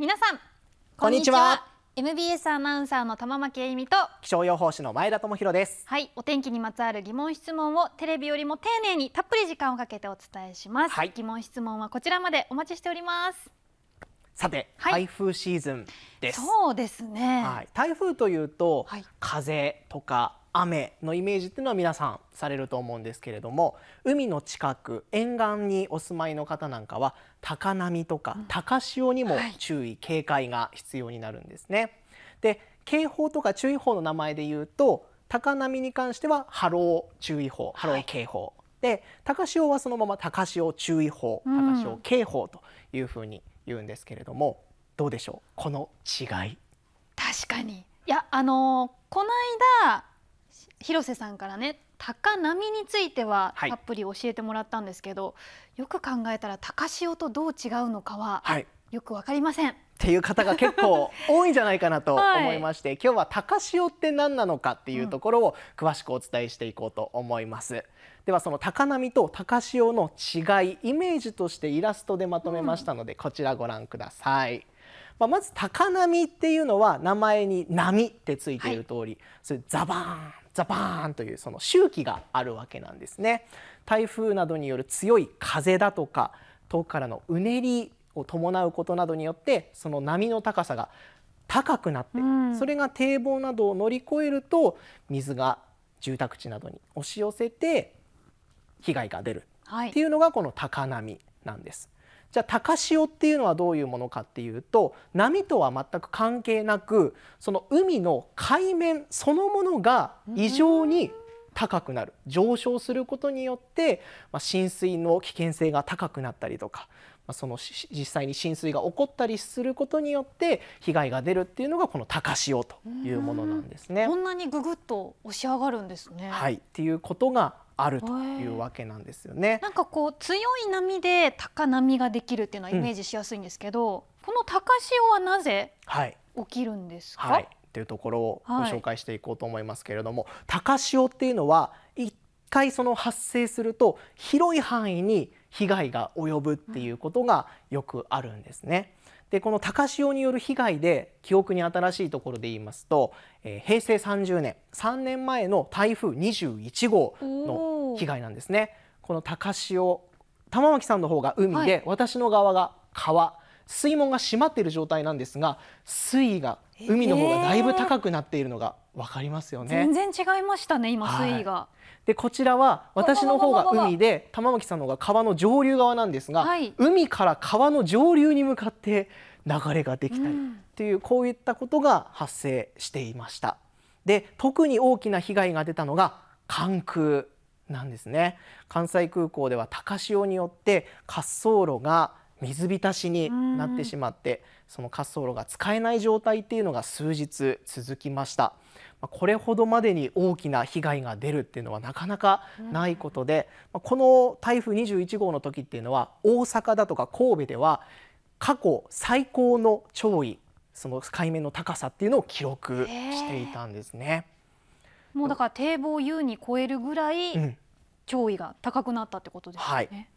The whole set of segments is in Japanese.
皆さんこんにちは。MBS アナウンサーの玉巻恵美と気象予報士の前田智博です。はいお天気にまつわる疑問質問をテレビよりも丁寧にたっぷり時間をかけてお伝えします、はい。疑問質問はこちらまでお待ちしております。さて、はい。台風シーズンです。そうですね、はい、台風というと、はい。風とか雨のイメージっていうのは皆さんされると思うんですけれども海の近く沿岸にお住まいの方なんかは高波とか高潮にもはい。注意、警戒が必要になるんですね。で警報とか注意報の名前で言うと高波に関しては波浪注意報波浪警報、で高潮はそのまま高潮注意報うん。高潮警報というふうに言うんですけれども、どうでしょう？この違い。確かに。いやあのーこの間広瀬さんからね高波についてははい。たっぷり教えてもらったんですけど、よく考えたら高潮とどう違うのかははい。よくわかりません。っていう方が結構多いんじゃないかなとは い思いまして、今日は高潮って何なのかっていうところを詳しくお伝えしていこうと思います。ではその高波と高潮の違いイメージとしてイラストでまとめましたので、こちらご覧ください。まあ、まず高波っていうのは名前に波ってついている通り、それザバーンザバーンというその周期があるわけなんですね。台風などによる強い風だとか遠くからのうねりを伴うことなどによってその波の高さが高くなって、うんそれが堤防などを乗り越えると水が住宅地などに押し寄せて被害が出るはいっていうのがこの高波なんです。じゃあ高潮っていうのはどういうものかっていうと波とは全く関係なくその海の海面そのものが異常に高くなる上昇することによって、まあ、浸水の危険性が高くなったりとか、まあ、そのし実際に浸水が起こったりすることによって被害が出るっていうのがこの高潮というものなんですね。こんなにぐぐっと押し上がるんですね。はい、っていうことがあるというわけなんですよね。なんかこう強い波で高波ができるっていうのはイメージしやすいんですけど、この高潮はなぜはい起きるんですか？はい、っていうところをごはい紹介していこうと思いますけれども、高潮っていうのは一回その発生すると広い範囲に被害が及ぶっていうことがよくあるんですね。でこの高潮による被害で記憶に新しいところで言いますと、えー平成30年3年前の台風21号の被害なんですね。この高潮玉巻さんの方が海で、はい私の側が川水門が閉まっている状態なんですが水位が海の方がだいぶ高くなっているのが分かりますよね。全然違いましたね今はい水位が。でこちらは私の方が海で玉巻さんの方が川の上流側なんですが、はい海から川の上流に向かって流れができたりうんっていうこういったことが発生していました。で特に大きな被害が出たのが関空なんですね関西空港では高潮によって滑走路が水浸しになってしまってその滑走路が使えない状態っていうのが数日続きましたまあこれほどまでに大きな被害が出るっていうのはなかなかないことでまあこの台風21号の時っていうのは大阪だとか神戸では過去最高の潮位その海面の高さっていうのを記録していたんですね。もうだから堤防を優に超えるぐらいうん潮位が高くなったってことですよね。はい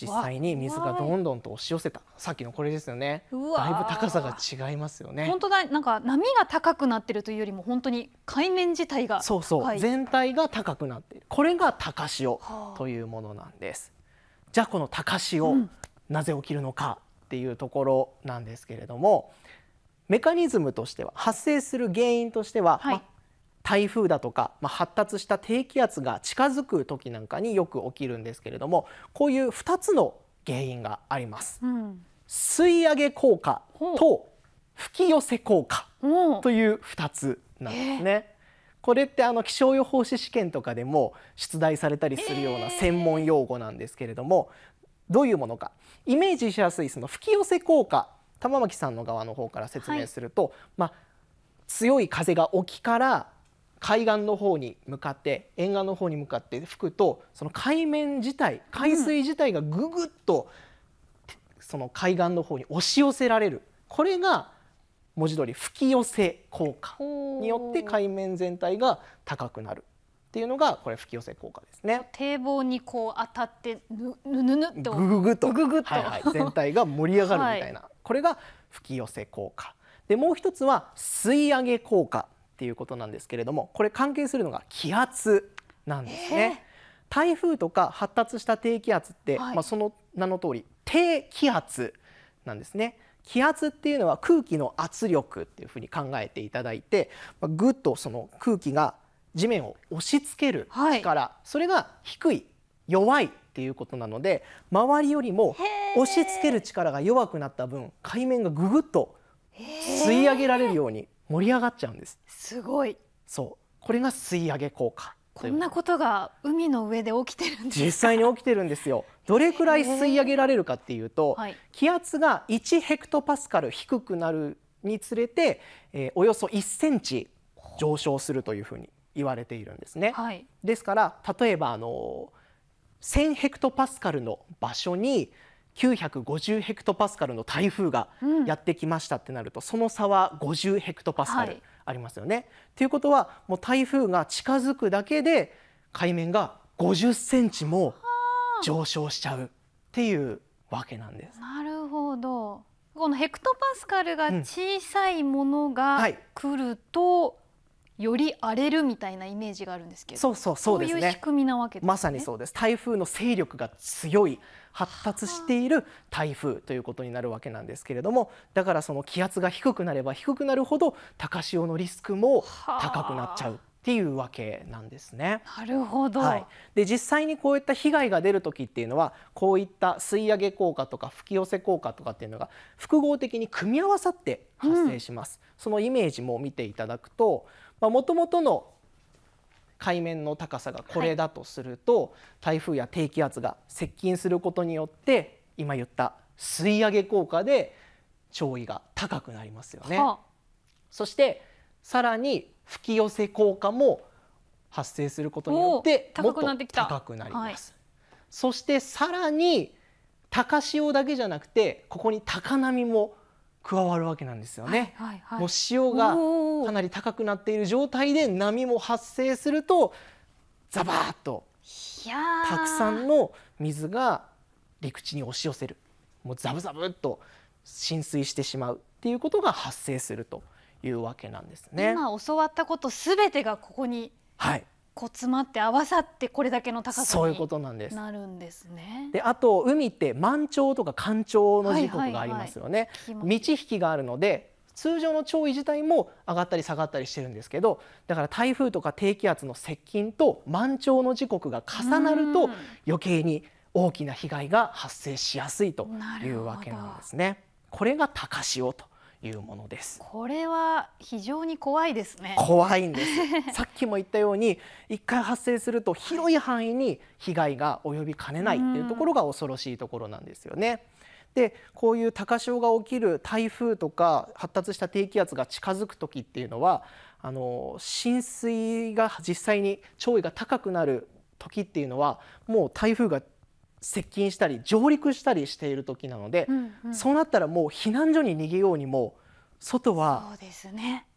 実際に水がどんどんと押し寄せた。さっきのこれですよね。だいぶ高さが違いますよね。本当だ。なんか波が高くなってるというよりも本当に海面自体がそうそう、全体が高くなっている。これが高潮はあ。というものなんです。じゃあこの高潮、うん。なぜ起きるのかっていうところなんですけれどもメカニズムとしては発生する原因としては、はい。まあ台風だとか、まあ、発達した低気圧が近づく時なんかによく起きるんですけれどもこういう2つの原因があります。うん。吸い上げ効果と吹き寄せ効果という2つなんですね。これってあの気象予報士試験とかでも出題されたりするような専門用語なんですけれども、どういうものかイメージしやすいその吹き寄せ効果玉巻さんの側の方から説明すると、まあ、強い風が沖から海岸の方に向かって沿岸の方に向かって吹くとその海面自体海水自体がぐぐっとその海岸の方に押し寄せられる。これが文字通り吹き寄せ効果によって海面全体が高くなるっていうのがこれ吹き寄せ効果ですね。堤防にこう当たってぬぬぬぬっとぐぐぐと。ぐぐと。はいはい、全体が盛り上がるみたいな、これが吹き寄せ効果。でもう一つは吸い上げ効果っていうことなんですけれどもこれ関係するのが気圧なんですね。台風とか発達した低気圧って、はい、まあ、その名の通り低気圧なんですね。気圧っていうのは空気の圧力っていうふうに考えていただいて、まあ、ぐっとその空気が地面を押し付ける力、はい、それが低い弱いっていうことなので周りよりも押し付ける力が弱くなった分海面がぐぐっと吸い上げられるように盛り上がっちゃうんです。すごい。そう。これが吸い上げ効果。こんなことが海の上で起きてるんです実際に起きてるんですよ。どれくらい吸い上げられるかっていうと、はい、気圧が1ヘクトパスカル低くなるにつれて、えー、およそ1センチ上昇するというふうに言われているんですね、はい、ですから例えばあの1000ヘクトパスカルの場所に950ヘクトパスカルの台風がやってきましたってなると、うん、その差は50ヘクトパスカルありますよね。はい、ということはもう台風が近づくだけで海面が50センチも上昇しちゃうっていうわけなんです。なるほど。このヘクトパスカルが小さいものが来ると、より荒れるみたいなイメージがあるんですけどそうそうそうですね。いう仕組みなわけです、ね、まさにそうです。台風の勢力が強い発達している台風ということになるわけなんですけれどもだからその気圧が低くなれば低くなるほど高潮のリスクも高くなっちゃうっていうわけなんですね。なるほど、はい、で実際にこういった被害が出る時っていうのはこういった吸い上げ効果とか吹き寄せ効果とかっていうのが複合的に組み合わさって発生します。うん、そのイメージも見ていただくともともとの海面の高さがこれだとすると、はい、台風や低気圧が接近することによって今言った吸い上げ効果で潮位が高くなりますよね。はあ、そしてさらに吹き寄せ効果も発生することによってもっと高くなります。はい、そしてさらに高潮だけじゃなくてここに高波も加わるわけなんですよね。はいはいはい、もう潮がかなり高くなっている状態で波も発生するとザバーッとたくさんの水が陸地に押し寄せる。もうザブザブっと浸水してしまうっていうことが発生するというわけなんですね。今教わったことすべてがここに、はい、こう詰まって合わさってこれだけの高さそういうことなんです。なるんですね。であと海って満潮とか干潮の時刻がありますよね。満ち引きがあるので通常の潮位自体も上がったり下がったりしてるんですけどだから台風とか低気圧の接近と満潮の時刻が重なると余計に大きな被害が発生しやすいというわけなんですね。これが高潮というものです。これは非常に怖いですね。怖いんです。さっきも言ったように一回発生すると広い範囲に被害が及びかねないっていうところが恐ろしいところなんですよね。でこういう高潮が起きる台風とか発達した低気圧が近づく時っていうのはあの浸水が実際に潮位が高くなる時っていうのはもう台風が接近したり上陸したりしている時なので、うんうん、そうなったらもう避難所に逃げようにも外は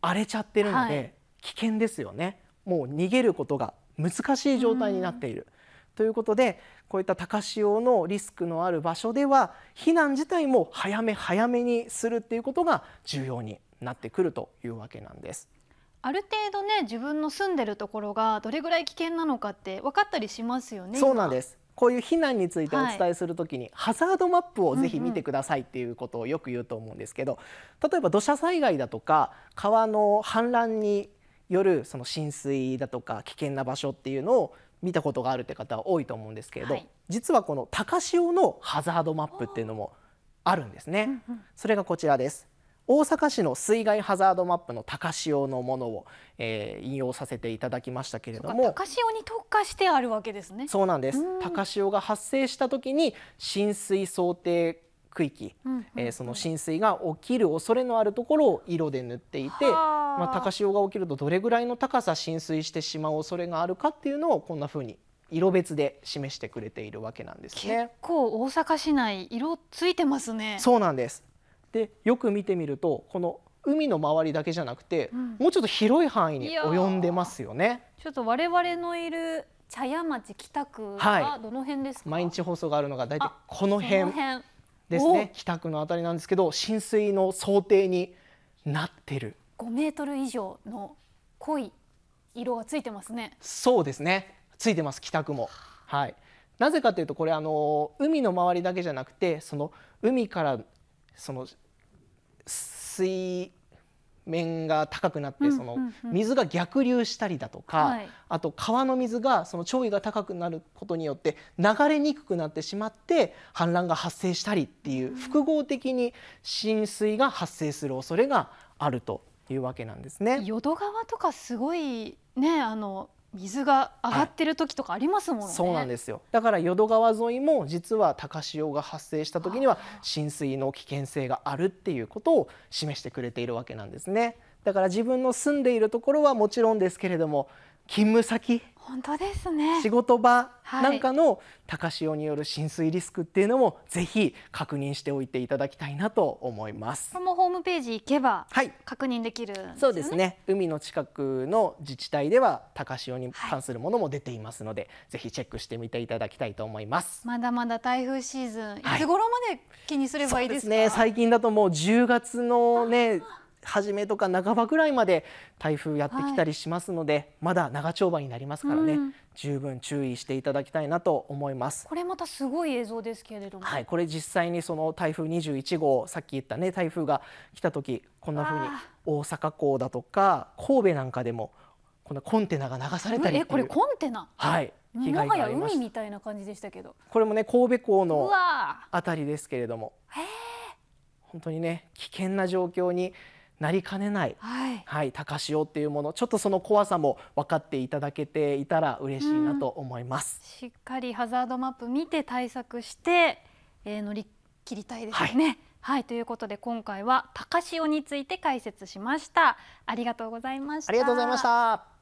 荒れちゃってるので危険ですよね。もう逃げることが難しい状態になっている。ということでこういった高潮のリスクのある場所では避難自体も早め早めにするっていうことが重要になってくるというわけなんです。ある程度ね自分の住んでるところがどれぐらい危険なのかって分かったりしますよね。そうなんです。こういう避難についてお伝えするときに、はい、ハザードマップをぜひ見てくださいっていうことをよく言うと思うんですけど、例えば土砂災害だとか川の氾濫によるその浸水だとか危険な場所っていうのを見たことがあるって方は多いと思うんですけれど、はい、実はこの高潮のハザードマップっていうのもあるんですね。それがこちらです。大阪市の水害ハザードマップの高潮のものを、えー、引用させていただきましたけれども。高潮に特化してあるわけですね。そうなんです。高潮が発生した時に浸水想定区域、うんうんうん、えー、その浸水が起きる恐れのあるところを色で塗っていて、まあ、高潮が起きるとどれぐらいの高さ浸水してしまう恐れがあるかっていうのをこんなふうに色別で示してくれているわけなんですね。結構大阪市内色ついてますね。そうなんです。でよく見てみるとこの海の周りだけじゃなくて、うん、もうちょっと広い範囲に及んでますよね。ちょっと我々のいる茶屋町北区はどの辺ですか、はい、毎日放送があるのが大体この辺ですね北区のあたりなんですけど浸水の想定になってる5メートル以上の濃い色がついてますね。そうですね。ついてます北区も。はい。なぜかというとこれあの海の周りだけじゃなくてその海からその水面が高くなってその水が逆流したりだとか、あと川の水がその潮位が高くなることによって流れにくくなってしまって氾濫が発生したりっていう複合的に浸水が発生する恐れがあるというわけなんですね。淀川とかすごいねあの水が上がってる時とかありますもんね、はい、そうなんですよ。だから淀川沿いも実は高潮が発生した時には浸水の危険性があるっていうことを示してくれているわけなんですね。だから自分の住んでいるところはもちろんですけれども勤務先本当ですね。仕事場なんかの高潮による浸水リスクっていうのもぜひ確認しておいていただきたいなと思います。このホームページ行けば確認できる、ねはい、そうですね。海の近くの自治体では高潮に関するものも出ていますので、はい、ぜひチェックしてみていただきたいと思います。まだまだ台風シーズン、い、つ頃まで気にすればいいですか、ね。最近だともう10月のね 初めとか半ばぐらいまで台風やってきたりしますので、はい、まだ長丁場になりますからね、うん、十分注意していただきたいなと思います。これまたすごい映像ですけれども。はいこれ実際にその台風21号さっき言ったね台風が来た時こんな風に大阪港だとか神戸なんかでもこのコンテナが流されたりえこれコンテナ？はい被害がありまし海みたいな感じでしたけど。これもね神戸港のあたりですけれども。本当にね危険な状況になりかねない、はい、はい、高潮っていうものちょっとその怖さも分かっていただけていたら嬉しいなと思います、しっかりハザードマップ見て対策して、えー、乗り切りたいですね、はい、はい、ということで今回は高潮について解説しました。ありがとうございました。ありがとうございました